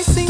I sing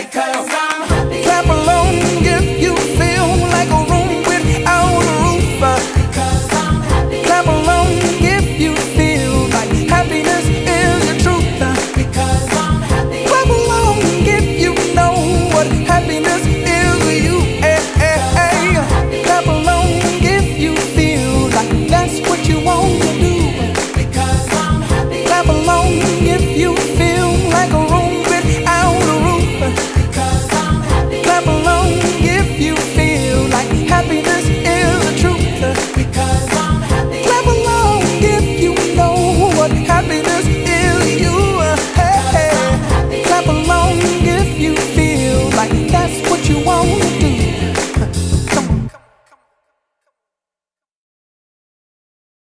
like her.